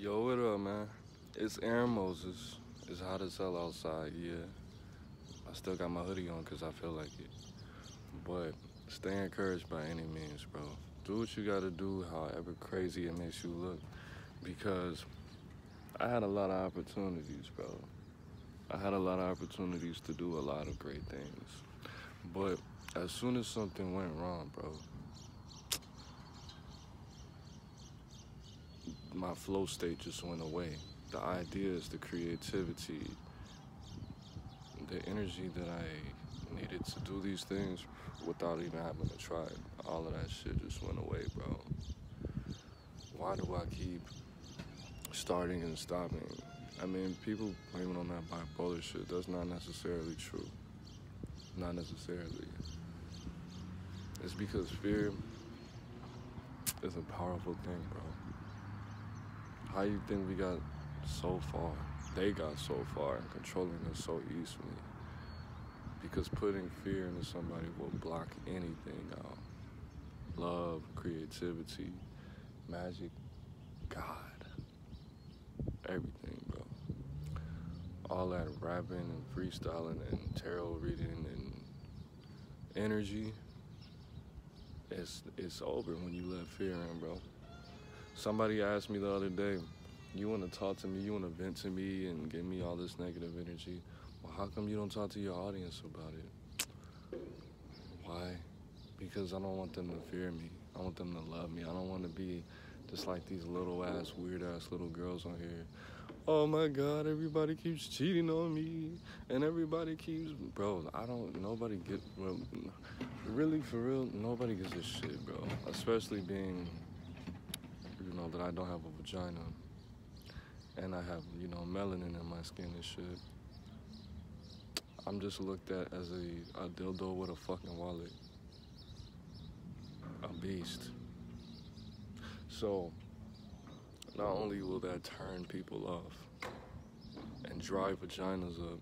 Yo, what up, man? It's Aaron Moses. It's hot as hell outside, yeah. I still got my hoodie on because I feel like it. But stay encouraged by any means, bro. Do what you gotta do, however crazy it makes you look. Because I had a lot of opportunities, bro. I had a lot of opportunities to do a lot of great things. But as soon as something went wrong, bro, my flow state just went away. The ideas, the creativity, the energy that I needed to do these things without even having to try all of that shit just went away, bro. Why do I keep starting and stopping? I mean, people blaming on that bipolar shit, that's not necessarily true. Not necessarily. It's because fear is a powerful thing, bro. How you think we got so far? They got so far and controlling us so easily. Because putting fear into somebody will block anything out. Love, creativity, magic, God. Everything, bro. All that rapping and freestyling and tarot reading and energy, it's it's over when you let fear in, bro. Somebody asked me the other day, you want to talk to me, you want to vent to me and give me all this negative energy. Well, how come you don't talk to your audience about it? Why? Because I don't want them to fear me. I want them to love me. I don't want to be just like these little ass, weird ass little girls on here. Oh my God, everybody keeps cheating on me, and everybody keeps, bro. I don't. Nobody get, really for real. Nobody gives a shit, bro. Especially being I don't have a vagina and I have, you know, melanin in my skin and shit. I'm just looked at as a, a dildo with a fucking wallet. A beast. So, not only will that turn people off and dry vaginas up,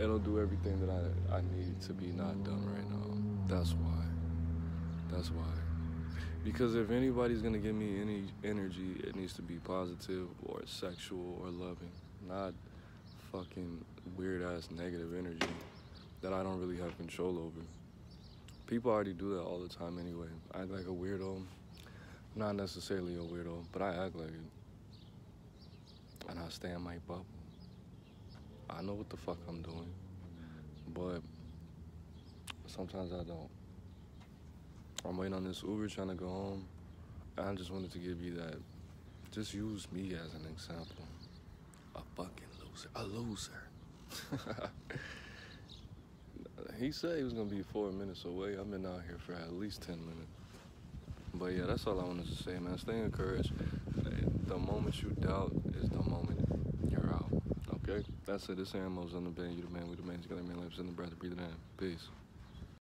it'll do everything that I, I need to be not done right now. That's why. That's why. Because if anybody's gonna give me any energy, it needs to be positive or sexual or loving, not fucking weird ass negative energy that I don't really have control over. People already do that all the time anyway. I act like a weirdo. Not necessarily a weirdo, but I act like it. And I stay in my bubble. I know what the fuck I'm doing, but sometimes I don't. I'm waiting on this Uber trying to go home. I just wanted to give you that. Just use me as an example. A fucking loser. A loser. he said he was gonna be four minutes away. I've been out here for at least 10 minutes. But yeah, that's all I wanted to say, man. Stay encouraged. The moment you doubt is the moment? That's it. This animal's on the band. You the man. We the man. Together, man. Lives in the breath. Breathe it in. Peace.